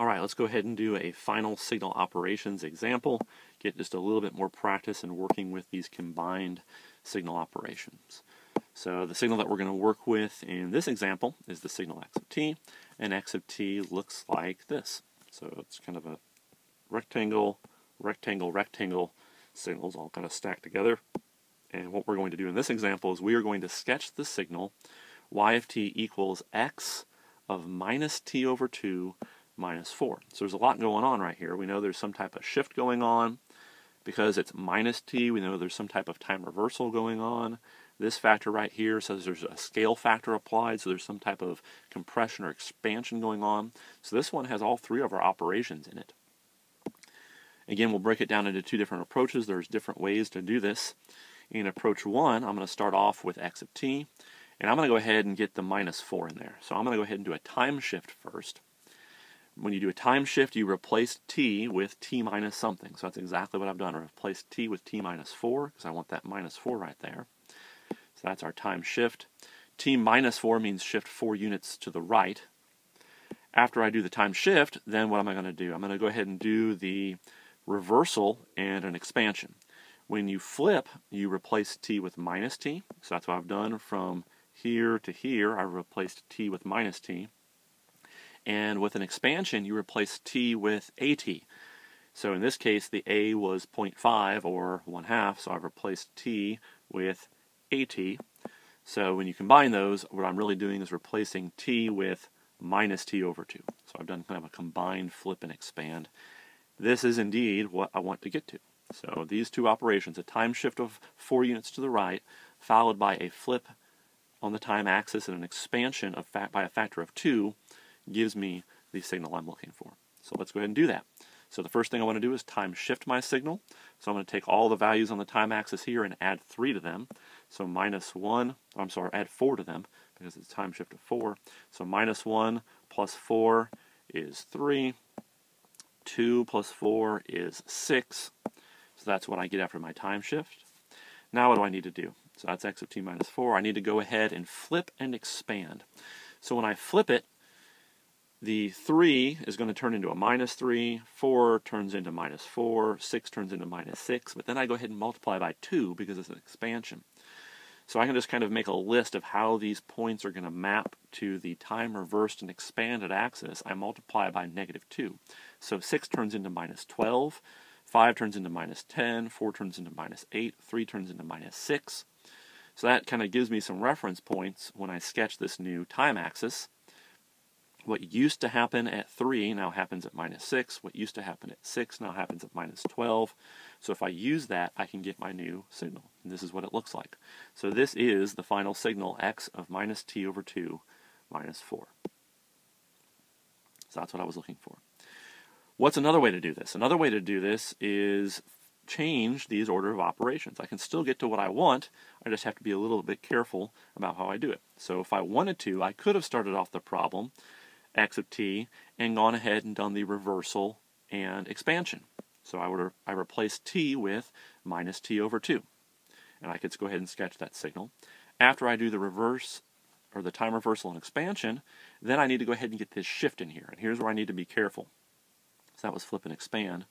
All right, let's go ahead and do a final signal operations example, get just a little bit more practice in working with these combined signal operations. So the signal that we're going to work with in this example is the signal x of t, and x of t looks like this. So it's kind of a rectangle, rectangle, rectangle signals all kind of stacked together. And what we're going to do in this example is we are going to sketch the signal y of t equals x of minus t over 2 minus 4. So there's a lot going on right here. We know there's some type of shift going on. Because it's minus t, we know there's some type of time reversal going on. This factor right here says there's a scale factor applied, so there's some type of compression or expansion going on. So this one has all three of our operations in it. Again, we'll break it down into two different approaches. There's different ways to do this. In approach one, I'm going to start off with x of t, and I'm going to go ahead and get the minus 4 in there. So I'm going to go ahead and do a time shift first. When you do a time shift, you replace t with t minus something. So that's exactly what I've done. I replaced t with t minus 4 because I want that minus 4 right there. So that's our time shift. T minus 4 means shift 4 units to the right. After I do the time shift, then what am I going to do? I'm going to go ahead and do the reversal and an expansion. When you flip, you replace t with minus t. So that's what I've done from here to here. I replaced t with minus t. And with an expansion, you replace t with at. So in this case, the a was 0.5 or 1 half, so I've replaced t with at. So when you combine those, what I'm really doing is replacing t with minus t over 2. So I've done kind of a combined flip and expand. This is indeed what I want to get to. So these two operations, a time shift of 4 units to the right, followed by a flip on the time axis and an expansion of by a factor of 2, gives me the signal I'm looking for. So let's go ahead and do that. So the first thing I want to do is time shift my signal. So I'm going to take all the values on the time axis here and add 3 to them. So minus 1, I'm sorry, add 4 to them because it's time shift of 4. So minus 1 plus 4 is 3. 2 plus 4 is 6. So that's what I get after my time shift. Now what do I need to do? So that's x of t minus 4. I need to go ahead and flip and expand. So when I flip it, the 3 is going to turn into a minus 3, 4 turns into minus 4, 6 turns into minus 6, but then I go ahead and multiply by 2 because it's an expansion. So I can just kind of make a list of how these points are going to map to the time reversed and expanded axis. I multiply by negative 2. So 6 turns into minus 12, 5 turns into minus 10, 4 turns into minus 8, 3 turns into minus 6. So that kind of gives me some reference points when I sketch this new time axis. What used to happen at 3 now happens at minus 6. What used to happen at 6 now happens at minus 12. So if I use that, I can get my new signal. And this is what it looks like. So this is the final signal, x of minus t over 2 minus 4. So that's what I was looking for. What's another way to do this? Another way to do this is change these order of operations. I can still get to what I want, I just have to be a little bit careful about how I do it. So if I wanted to, I could have started off the problem x of t and gone ahead and done the reversal and expansion. So I would I replace t with minus t over 2. And I could go ahead and sketch that signal. After I do the reverse or the time reversal and expansion, then I need to go ahead and get this shift in here. And here's where I need to be careful. So that was flip and expand.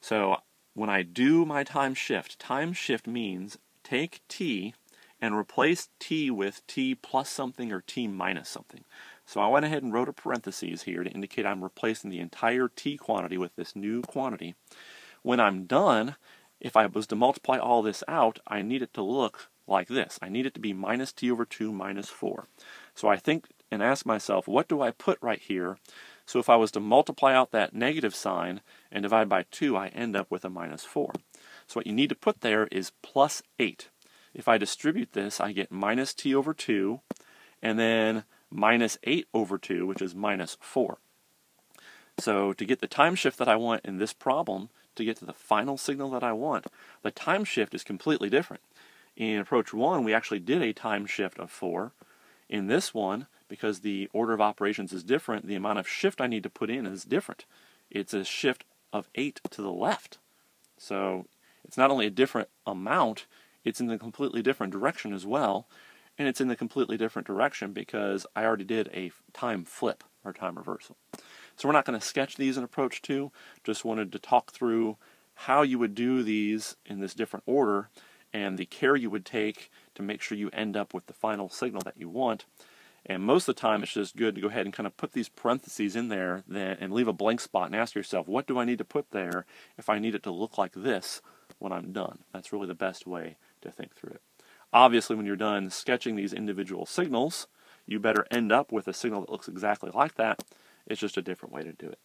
So when I do my time shift, time shift means take t and replace t with t plus something or t minus something. So I went ahead and wrote a parenthesis here to indicate I'm replacing the entire t quantity with this new quantity. When I'm done, if I was to multiply all this out, I need it to look like this. I need it to be minus t over 2 minus 4. So I think and ask myself, what do I put right here? So if I was to multiply out that negative sign and divide by 2, I end up with a minus 4. So what you need to put there is plus 8. If I distribute this, I get minus t over 2, and then minus 8 over 2, which is minus 4. So to get the time shift that I want in this problem, to get to the final signal that I want, the time shift is completely different. In approach 1, we actually did a time shift of 4. In this one, because the order of operations is different, the amount of shift I need to put in is different. It's a shift of 8 to the left. So it's not only a different amount, it's in a completely different direction as well and it's in the completely different direction because I already did a time flip. or time reversal. So we're not going to sketch these in Approach 2, just wanted to talk through how you would do these in this different order and the care you would take to make sure you end up with the final signal that you want. And most of the time, it's just good to go ahead and kind of put these parentheses in there and leave a blank spot and ask yourself, what do I need to put there if I need it to look like this when I'm done? That's really the best way to think through it. Obviously, when you're done sketching these individual signals, you better end up with a signal that looks exactly like that. It's just a different way to do it.